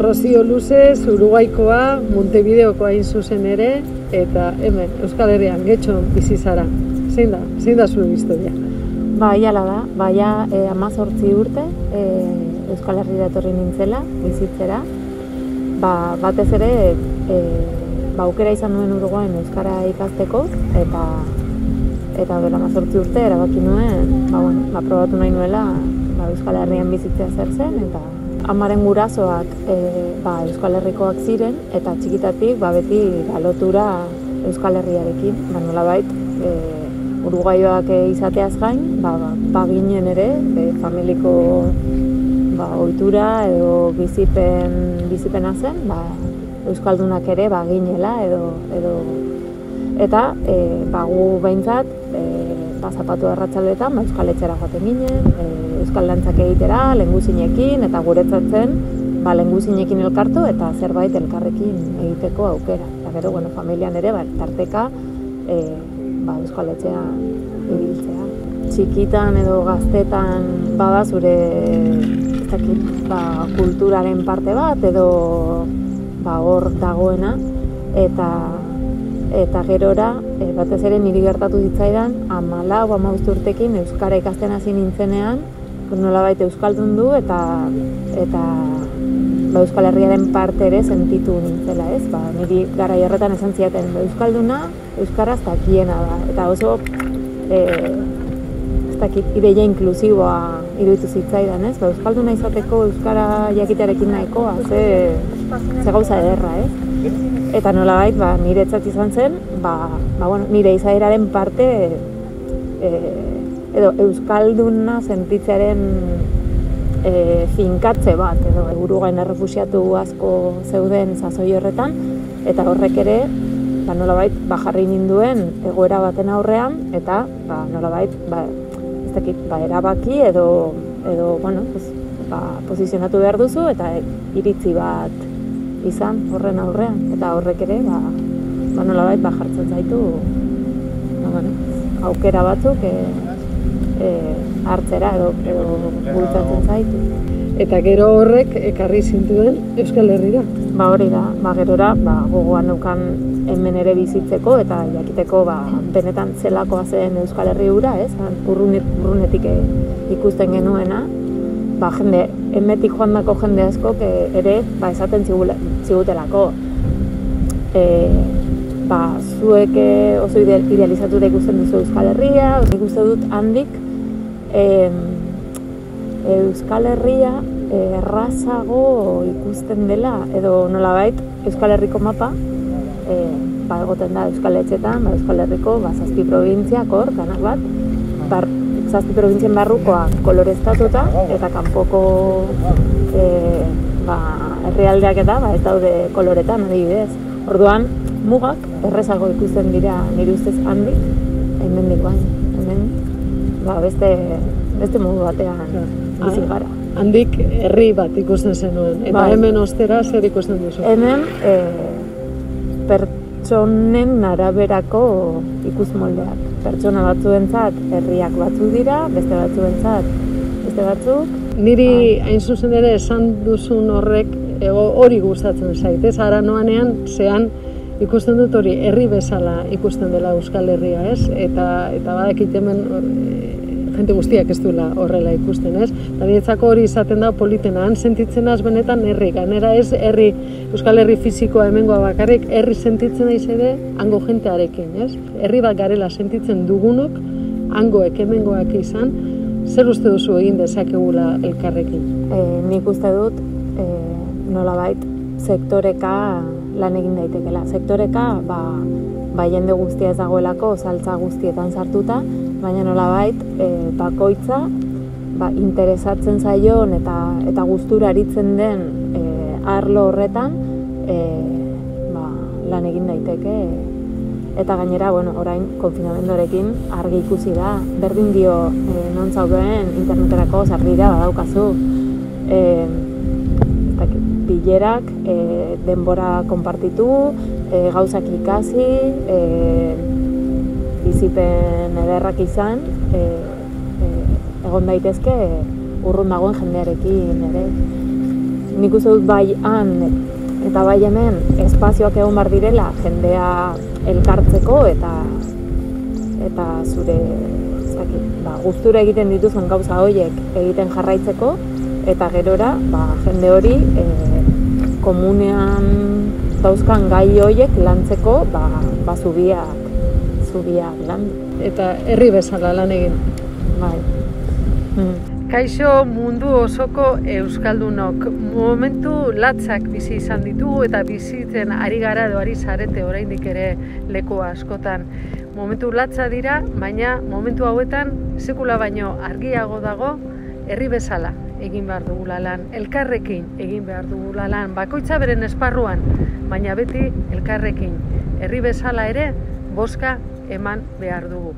Rosio Luzez, Uruguaikoa, Montevideokoa hain zuzen ere, eta hemen, Euskal Herrian, getxo bizi zara. Zein da, zein da zure historia? Ba, iala da, ba, ja, e, amazortzi urte, e, Euskal Herri etorri nintzela, bizitzera. Ba, batez ere, e, ba, aukera izan nuen Uruguain Euskara ikasteko, eta eta bera mazortzi urte erabaki nuen, ba, bueno, ba, probatu nahi nuela ba, Euskal Herrian bizitzea zer zen, eta amaren gurasoak e, ba, Euskal Herrikoak ziren, eta txikitatik ba, beti lotura Euskal Herriarekin, ba, nola bait, e, Uruguaioak izateaz gain, ba, ba, ginen ere, e, familiko ba, ohitura edo bizipen, bizipena zen, ba, Euskaldunak ere ba, ginela edo, edo eta e, ba, gu behintzat e, ba, zapatu erratzaletan ba, Euskal Etxera joaten ginen, e, Euskal Lantzak egitera, lenguzinekin eta guretzatzen ba, lenguzinekin elkartu eta zerbait elkarrekin egiteko aukera. Eta gero, bueno, familian ere, ba, tarteka e, ba, Euskal Etxea ibiltzea. Txikitan edo gaztetan bada zure ba, kulturaren parte bat edo ba, hor dagoena eta eta gerora e, batez ere niri gertatu zitzaidan amala o urtekin euskara ikasten hasi nintzenean nolabait euskaldun du eta eta ba, Euskal Herriaren parte ere sentitu nintzela, ez? Ba, niri gara horretan esan ziaten, ba, Euskalduna Euskaraz dakiena da, eta oso e, ez dakit, ideia inklusiboa iruditu zitzaidan, ez? Ba, Euskalduna izateko Euskara jakitearekin nahikoa, ze, ze gauza ederra, ez? Eta nola bait, ba, nire etzat izan zen, ba, ba, bueno, nire izaeraren parte e, edo euskalduna sentitzearen e, finkatze bat, edo Uruguain errefusiatu asko zeuden sasoi horretan, eta horrek ere, ba, nola bait, ba, jarri ninduen egoera baten aurrean, eta ba, nola bait, ba, ez dakit, ba, erabaki edo, edo bueno, pues, ba, posizionatu behar duzu, eta iritzi bat izan horren aurrean. Eta horrek ere ba ba nolabait ba jartzen zaitu ba, bueno, aukera batzuk e, e, hartzera edo edo bultzatzen zaitu. Eta gero horrek ekarri zintuen Euskal Herrira. Ba hori da. Ba gerora ba gogoan neukan hemen ere bizitzeko eta jakiteko ba benetan zelakoa zen Euskal Herri hura, ez? Urrunetik e, ikusten genuena, ba, jende, emetik joan dako jende asko ere ba, esaten zigutelako. E, ba, zuek oso idealizatu da ikusten duzu Euskal Herria, ikusten dut handik e, Euskal Herria errazago ikusten dela, edo nolabait Euskal Herriko mapa, e, ba, egoten da Euskal Etxetan, ba, Euskal Herriko ba, zazpi provintziak hor, kanak bat, bar, zazpi provintzien barrukoa koloreztatuta eta kanpoko e, ba, herrialdeak eta ba, ez daude koloretan adibidez. Orduan, mugak errezago ikusten dira nire ustez handi, hemen dikoan, hemen ba, beste, beste modu batean bizi gara. Handik herri bat ikusten zenuen, eta bai. hemen ostera zer ikusten duzu? Hemen e, pertsonen araberako ikusmoldeak pertsona batzuentzat herriak batzu dira, beste batzuentzat beste batzuk. Niri hain zuzen ere esan duzun horrek hori gustatzen zait, ez ara noanean zean ikusten dut hori herri bezala ikusten dela Euskal Herria, ez? Eta eta badakit hemen jente guztiak ez duela horrela ikusten, ez? Eta hori izaten da politena, han sentitzen az benetan herri, ganera ez herri, Euskal Herri fizikoa hemengoa bakarrik, herri sentitzen da ere hango jentearekin, ez? Herri bat garela sentitzen dugunok, hangoek hemengoak izan, zer uste duzu egin dezakegula elkarrekin? E, nik uste dut, e, nolabait, sektoreka lan egin daitekela. Sektoreka, ba, ba jende guztia ez dagoelako, saltza guztietan sartuta, baina nolabait e, bakoitza ba, interesatzen zaion eta eta gustura aritzen den e, arlo horretan e, ba, lan egin daiteke. Eta gainera bueno, orain konfinamendorekin argi ikusi da berdin dio e, non zauden interneterako sarbidea badaukazu. E, bilerak e, denbora konpartitu e, gauzak ikasi e, bizipen ederrak izan, e, e, egon daitezke urrun dagoen jendearekin ere. nik uste dut bai han eta bai hemen espazioak egon bar direla jendea elkartzeko eta eta zure zaki, ba, gustura egiten dituzun gauza horiek egiten jarraitzeko eta gerora ba, jende hori e, komunean dauzkan gai horiek lantzeko ba, ba zubiak, zubiak lan. Eta herri bezala lan egin. Bai. Hmm. Kaixo mundu osoko euskaldunok momentu latzak bizi izan ditugu eta bizitzen ari gara edo ari zarete oraindik ere leku askotan. Momentu latza dira, baina momentu hauetan sekula baino argiago dago herri bezala egin behar dugula lan, elkarrekin egin behar dugula lan, bakoitza beren esparruan, baina beti elkarrekin. Herri bezala ere, boska eman behar dugu.